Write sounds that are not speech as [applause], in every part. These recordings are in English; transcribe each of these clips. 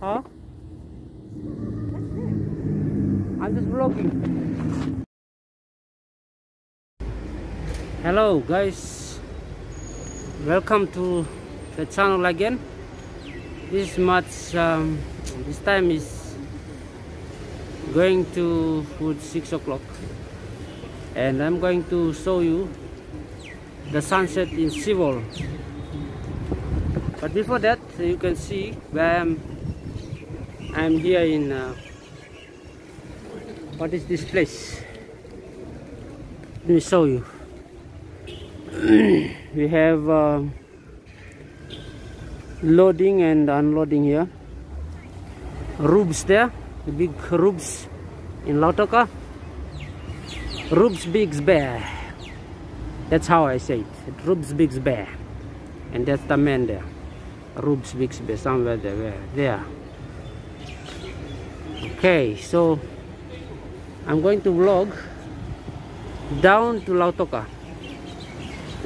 Huh? I'm just vlogging. Hello guys. Welcome to the channel again. This much um, this time is going to food six o'clock and I'm going to show you the sunset in Sivol but before that you can see where I'm I'm here in uh, what is this place? Let me show you. [clears throat] We have uh, loading and unloading here. Roofs there the big roofs in Lautoka. Rubes Big's Bear. That's how I say it. Rubes Big's Bear. And that's the man there. Rubes Big's Bear somewhere there there okay so I'm going to vlog down to Lautoka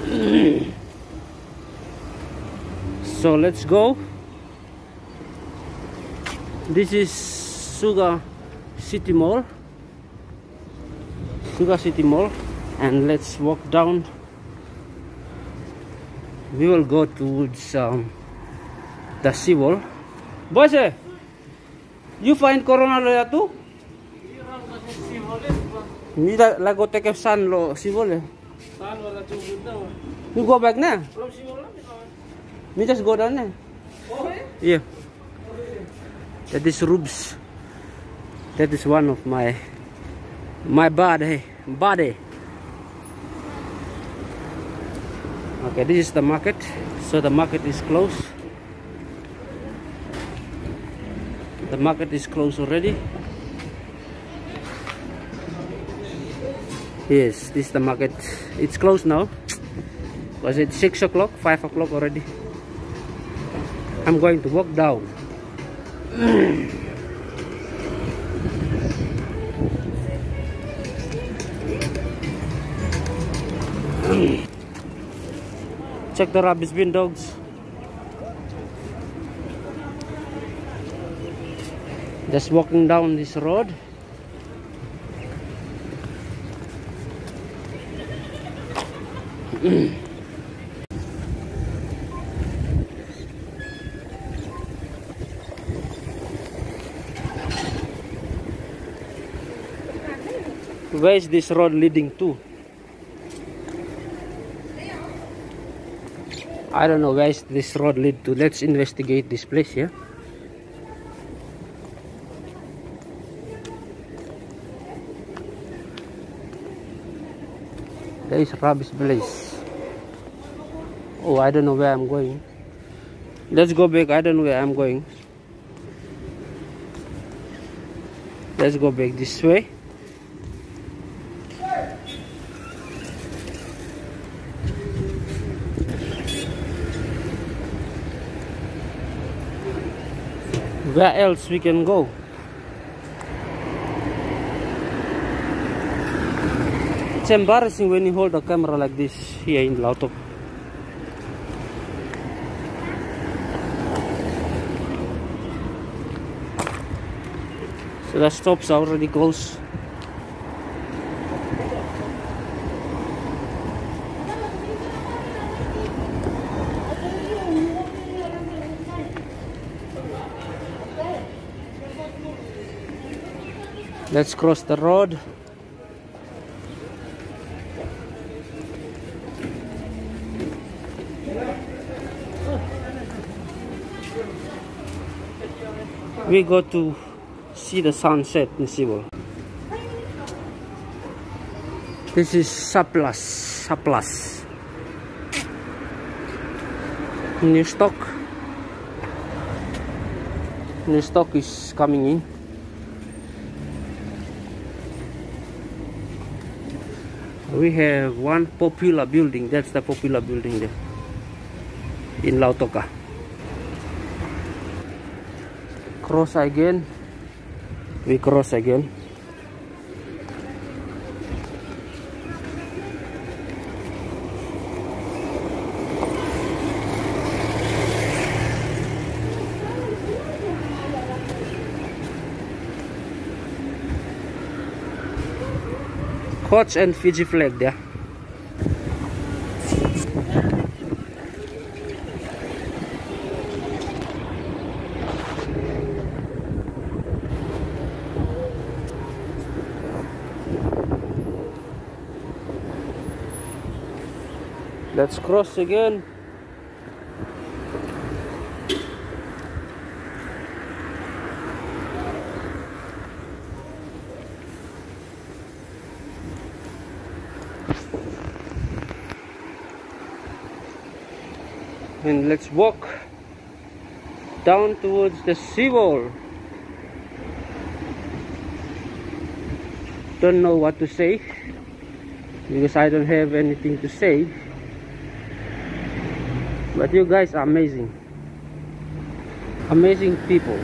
[clears throat] so let's go. This is Suga City Mall. Suga City Mall. And let's walk down. We will go towards um, the seawall. Boys eh, you find corona there too? Ni lago take a sun lo eh you go back now me just go down there yeah. That is rubes that is one of my my body body okay this is the market. So the market is closed the market is closed already? Yes this is the market. It's closed now. Was it six o'clock five o'clock already? I'm going to walk down. Check the rubbish bin dogs. Just walking down this road. Where is this road leading to? I don't know where is this road lead to. Let's investigate this place here. There is rubbish place. Oh, I don't know where I'm going. Let's go back. I don't know where I'm going. Let's go back this way. where else we can go embarrassing when you hold a camera like this here in Lautoka so the stops already closed. Let's cross the road we go to see the sunset in Sivol this is Saplas Saplas. New stock. New stock is coming in. We have one popular building. That's the popular building there. In Lautoka cross again we cross again Coach and Fiji flag dia. Let's cross again. and let's walk down towards the seawall don't know what to say because I don't have anything to say but you guys are amazing. Amazing people.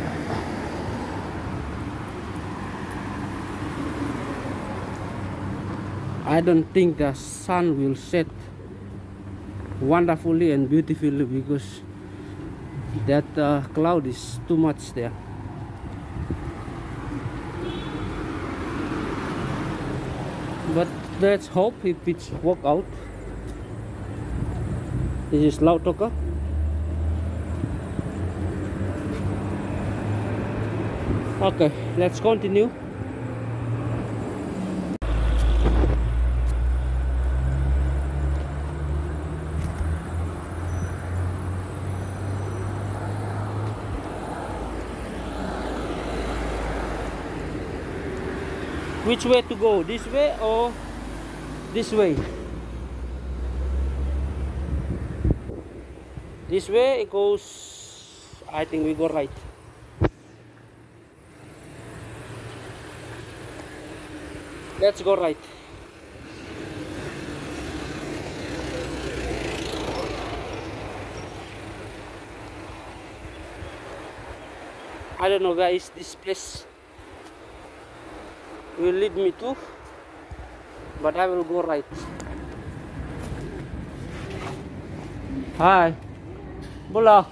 I don't think the sun will set wonderfully and beautifully because that uh, cloud is too much there. But let's hope if it's work out this is Lautoka okay let's continue. Which way to go this way or this way this way it goes I think we go right. Let's go right. I don't know guys this place will lead me to but I will go right. Hi Bula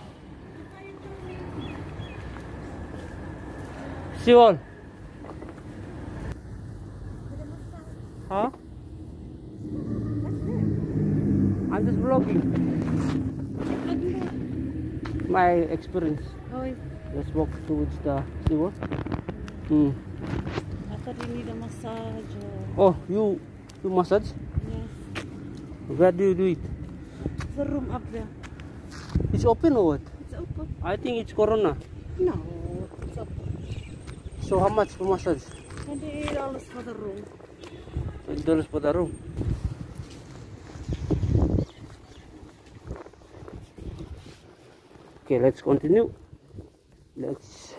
Siwon huh? I'm just vlogging. My experience. Oh, let's walk towards the Siwon hmm. I thought you need a massage. Or oh you you massage? Yeah. where do you do it? The room up there. It's open or what It's open. I think it's corona No, it's open. so how much for massage Twenty dollars for the room. Twenty dollars for the room. Okay, let's continue. Let's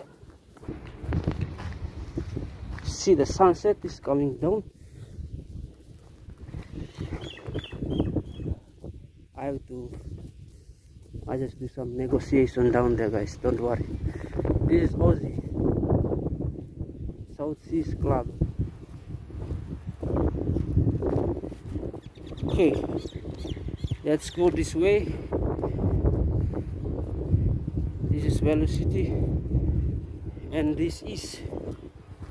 see the sunset is coming down. I have to I just do some negotiation down there guys, don't worry. This is Aussie South Seas Club. Okay, let's go this way. This is Velocity, and this is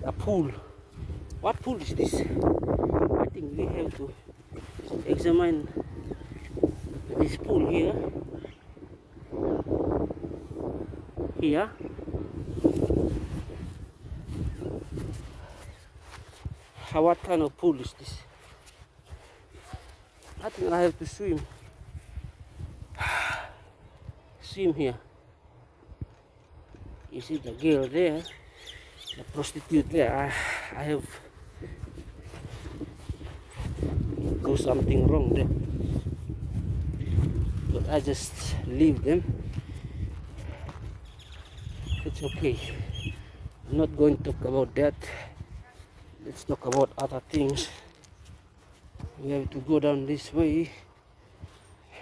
a pool. What pool is this? I think we have to examine this pool here. How, what kind of pool is this? I think I have to swim. [sighs] swim here. You see the girl there, the prostitute there. I, I have do something wrong there. But I just leave them. It's okay. I'm not going to talk about that. Let's talk about other things. We have to go down this way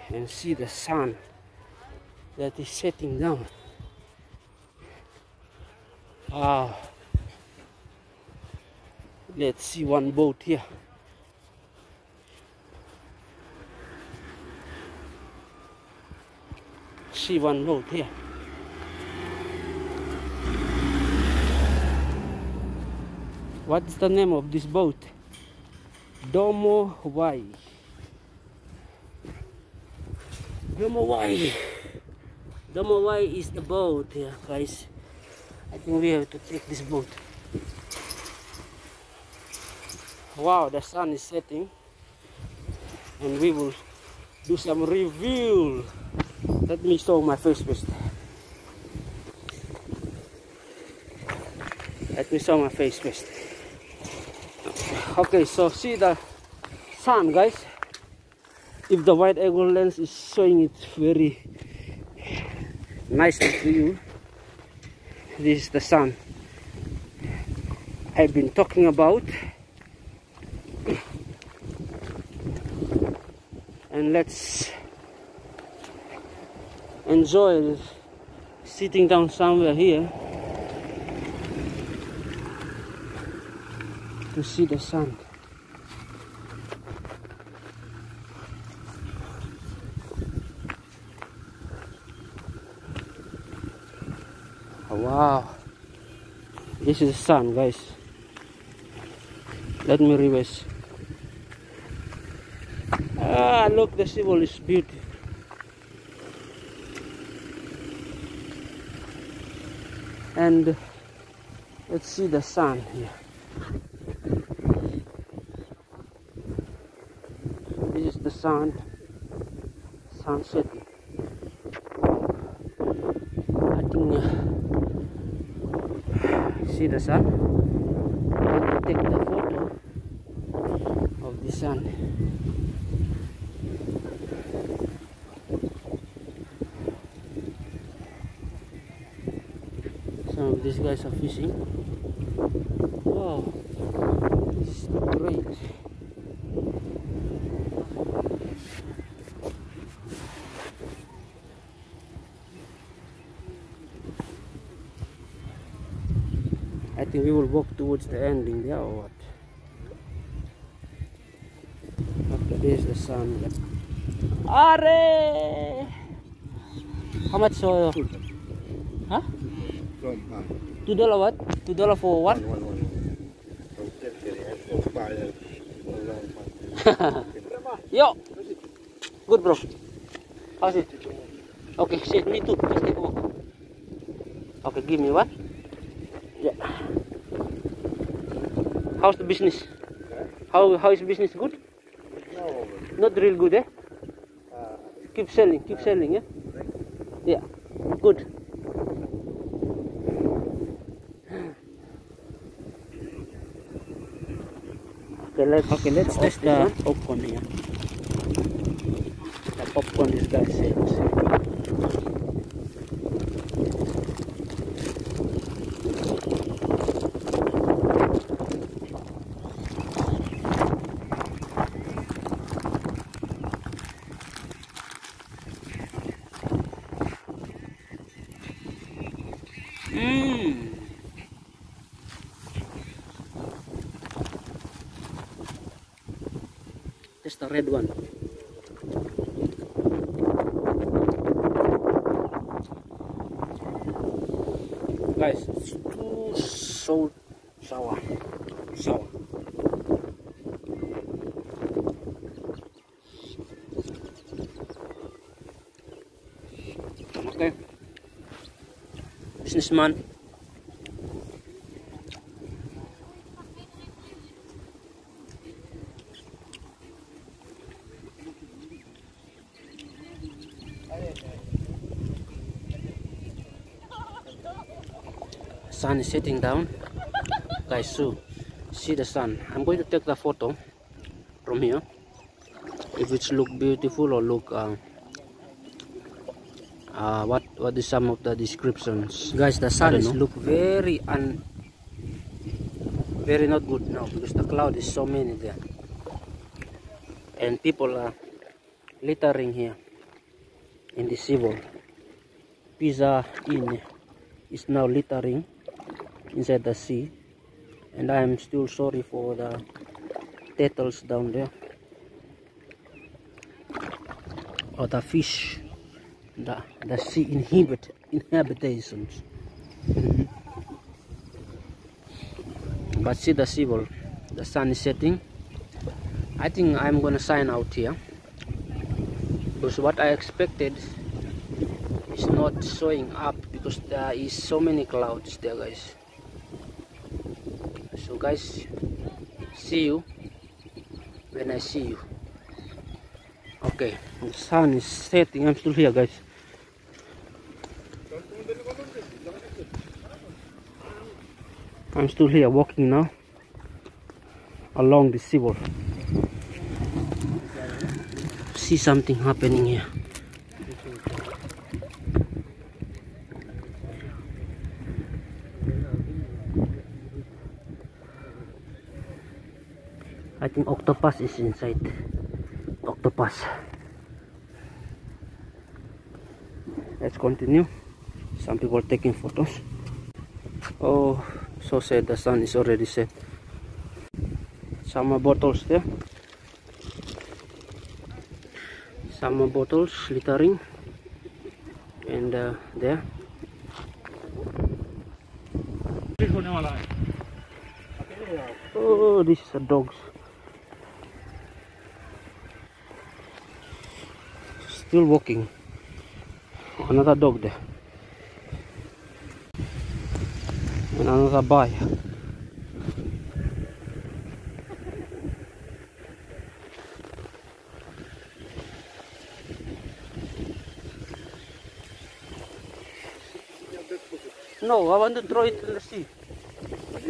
and see the sun that is setting down. Ah. Let's see one boat here. See one boat here what's the name of this boat Domo Wai. Domo Wai. Domo Wai is the boat here, guys. I think we have to take this boat. Wow, the sun is setting. And we will do some review. Let me show my face first. Let me show my face first. Okay, so see the sun, guys. If the wide angle lens is showing it very nicely to you, this is the sun I've been talking about. And let's enjoy sitting down somewhere here to see the sun. Oh, wow, this is the sun, guys. Let me reverse. Ah, look, the symbol is beautiful. And let's see the sun here. This is the sun, sunset. I think uh, see the sun. Me take the photo of the sun. Some of these guys are fishing. Wow, this is great. We will walk towards the ending there or what? After this, the sun. Are! How much soil? Huh? From ah, Two dollar what? Two dollar for one? uh. [laughs] Yo! Good bro. How's it? Okay, shit, me too. Okay, give me what? How's the business? How how is business good? No, Not real good, eh? uh, Keep selling, keep selling, yeah? Yeah. Good. Okay, let's okay, let's test the popcorn here. The popcorn this guy sells. Just the red one. Guys, it's too so sour. Sour. Okay. Businessman. Sun is setting down. Guys so see the sun. I'm going to take the photo from here. If it's look beautiful or look uh, uh, what what is some of the descriptions? Guys the sun is look very un very not good now because the cloud is so many there. And people are littering here in the seawall pizza inn is now littering inside the sea. And I am still sorry for the turtles down there. Or the fish the, the sea inhabit inhabitations. [laughs] But see the sea wall the sun is setting. I think I'm gonna sign out here. Because what I expected is not showing up because there is so many clouds there guys so guys see you when I see you. Okay the sun is setting. I'm still here guys. I'm still here walking now along the seawall. See something happening here think octopus is inside. Octopus let's continue. Some people taking photos. Oh so sad the sun is already set. Some bottles there some bottles littering and uh, there. Oh this is a dogs still walking another dog there and another buy No, I want to throw it in the sea.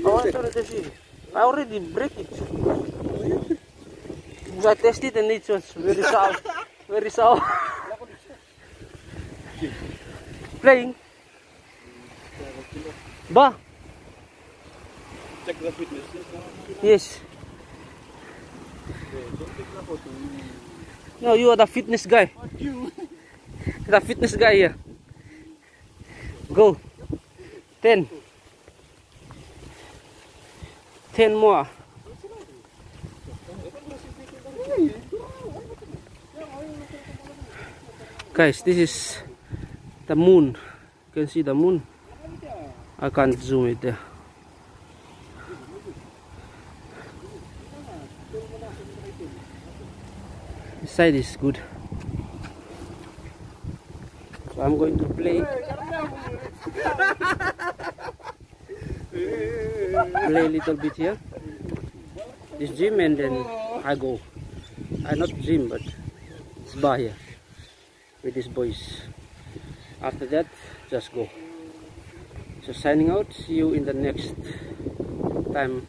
I want to the sea. I already break it. I tested and it was very sour. Very sour. [laughs] Playing. Ba? Check the fitness. Yes. No, you are the fitness guy. The fitness guy here. Go. Ten. Ten more. Guys, this is the moon. You can see the moon. I can't zoom it there. This side is good. So I'm going to play play a little bit here. This gym and then I go. I not gym but it's bar here with these boys. After that just go. So signing out. See you in the next time